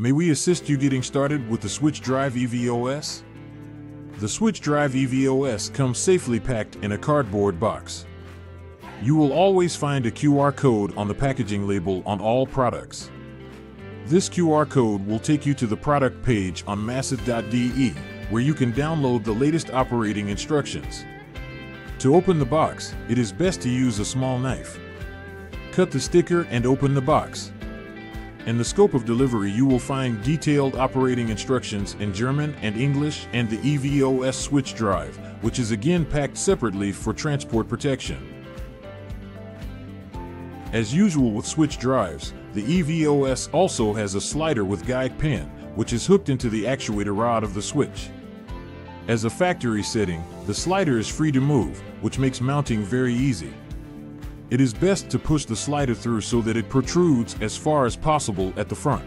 may we assist you getting started with the Switch Drive EVOS? The Switch Drive EVOS comes safely packed in a cardboard box. You will always find a QR code on the packaging label on all products. This QR code will take you to the product page on massoth.de, where you can download the latest operating instructions. To open the box, it is best to use a small knife. Cut the sticker and open the box. In the scope of delivery, you will find detailed operating instructions in German and English and the EVOS switch drive, which is again packed separately for transport protection. As usual with switch drives, the EVOS also has a slider with guide pin, which is hooked into the actuator rod of the switch. As a factory setting, the slider is free to move, which makes mounting very easy. It is best to push the slider through so that it protrudes as far as possible at the front.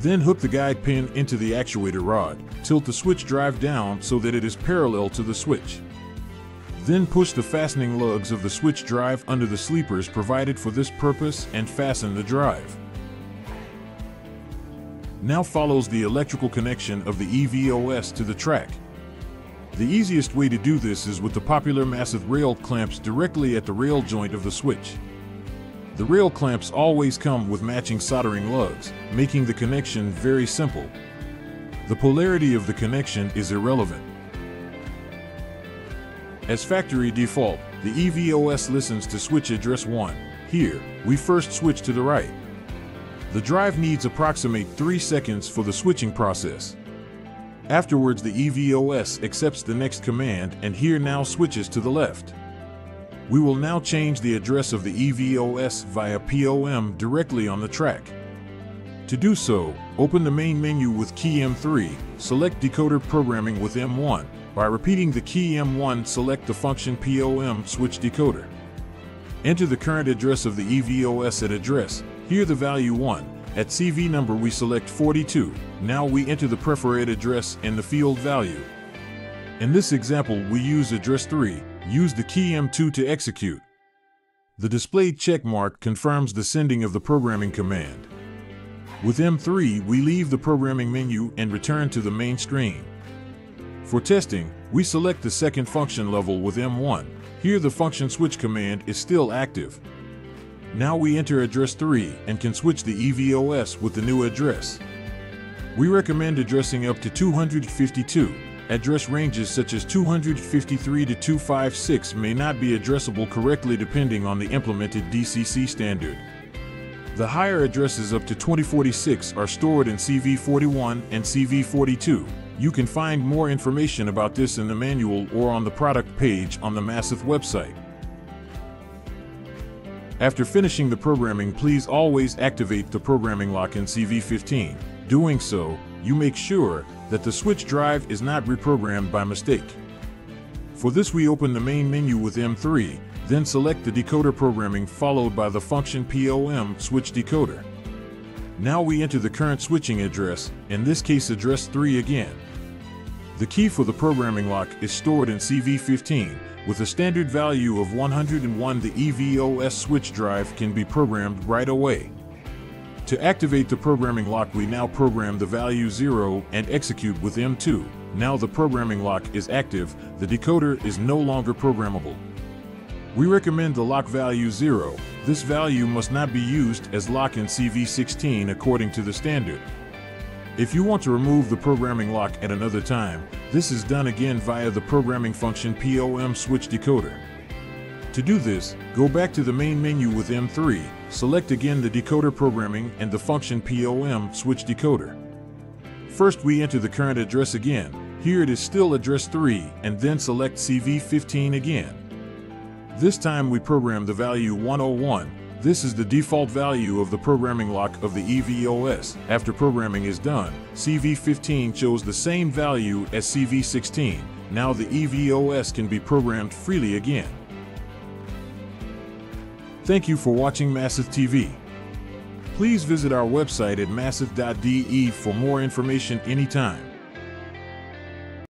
Then hook the guide pin into the actuator rod, tilt the switch drive down so that it is parallel to the switch. Then push the fastening lugs of the switch drive under the sleepers provided for this purpose and fasten the drive. Now follows the electrical connection of the EVOS to the track. The easiest way to do this is with the popular Massoth rail clamps directly at the rail joint of the switch. The rail clamps always come with matching soldering lugs, making the connection very simple. The polarity of the connection is irrelevant. As factory default, the EVOS listens to switch address 1. Here, we first switch to the right. The drive needs approximate 3 seconds for the switching process. Afterwards, the EVOS accepts the next command and here now switches to the left. We will now change the address of the EVOS via POM directly on the track. To do so, open the main menu with key M3, select decoder programming with M1. By repeating the key M1, select the function POM switch decoder. Enter the current address of the EVOS at address, here the value 1, at CV number we select 42. Now we enter the preferred address and the field value. In this example we use address 3. Use the key M2 to execute. The displayed checkmark confirms the sending of the programming command. With M3 we leave the programming menu and return to the main screen. For testing, we select the second function level with M1. Here the function switch command is still active. Now we enter address 3 and can switch the EVOS with the new address. We recommend addressing up to 252. Address ranges such as 253 to 256 may not be addressable correctly depending on the implemented DCC standard. The higher addresses up to 2046 are stored in CV41 and CV42. You can find more information about this in the manual or on the product page on the Massoth website. After finishing the programming, please always activate the programming lock in CV15. Doing so, you make sure that the switch drive is not reprogrammed by mistake. For this we open the main menu with M3, then select the decoder programming followed by the function POM switch decoder. Now we enter the current switching address, in this case address 3 again. The key for the programming lock is stored in CV15, with a standard value of 101 the EVOS switch drive can be programmed right away. To activate the programming lock we now program the value 0 and execute with M2. Now the programming lock is active, the decoder is no longer programmable. We recommend the lock value 0. This value must not be used as lock in CV16 according to the standard. If you want to remove the programming lock at another time, this is done again via the programming function POM switch decoder. To do this, go back to the main menu with M3, select again the decoder programming and the function POM switch decoder. First we enter the current address again, here it is still address 3, and then select CV15 again. This time we program the value 101, this is the default value of the programming lock of the EVOS. After programming is done, CV15 shows the same value as CV16. Now the EVOS can be programmed freely again. Thank you for watching Massoth TV. Please visit our website at massoth.de for more information anytime.